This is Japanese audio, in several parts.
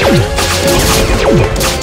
Thank.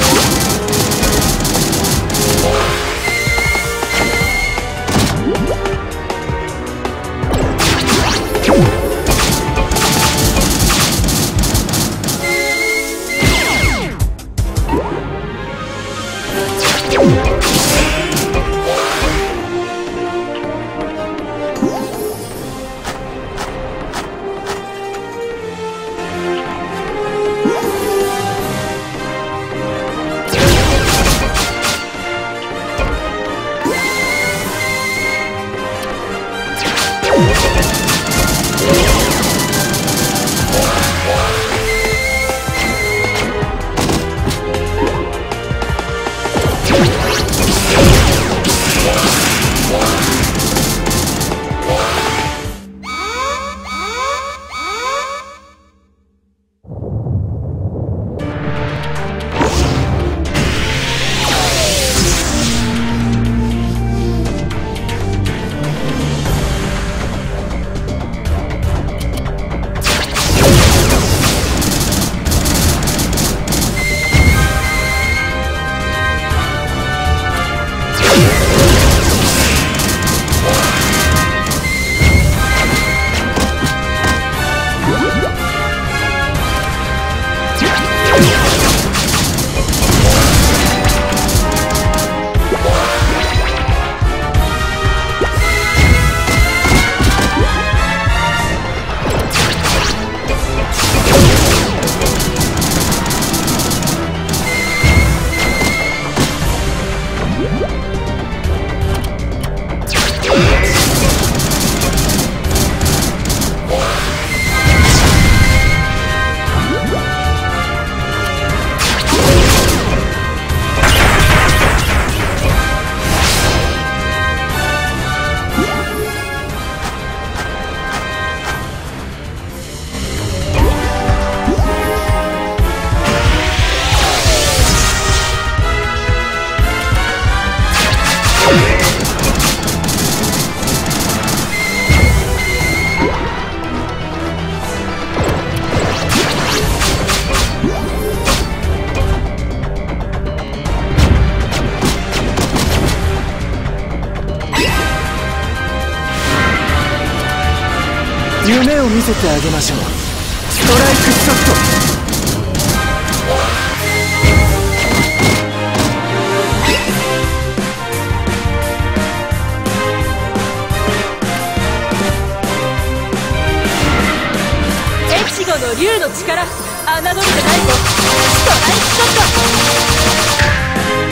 夢を見せてあげましょう。ストライクショット。エチゴの竜の力侮ってないぞ。ストライクショット。